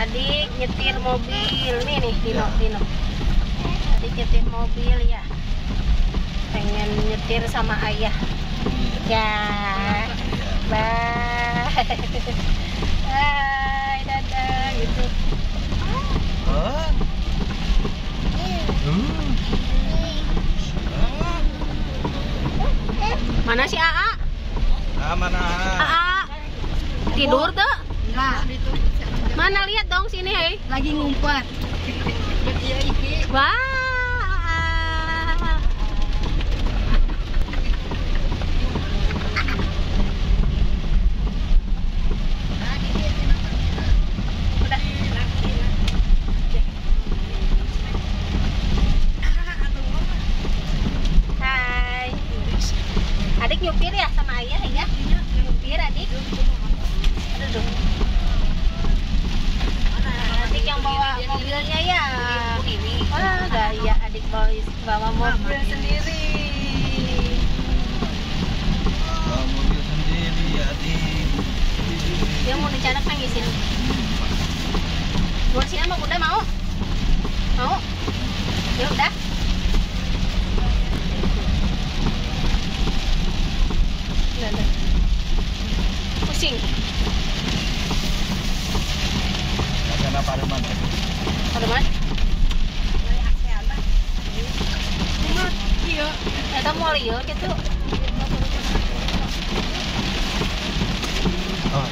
adik nyetir mobil. Nih nih Dino Dino adik nyetir mobil ya. Pengen nyetir sama ayah. Ya. Bye. Bye dadah gitu? Hmm. mana si AA? Ah, mana? AA tidur tuh? Enggak, lihat dong sini hei lagi ngumpet. wah Hai. Adik nyupir ya sama ayah ya? Nyupir adik. Aduh. Adik yang bawa mobilnya ya. Wah, gaya adik bawa bawa mobil sendiri. Bawa mobil sendiri, adik. Dia mau dicanak nangisin. Mau sini sama udah mau? Mau? Ya udah. Pusing. Kenapa Arman? Ada mana? Iya. Kita mau lihat gitu. Oh,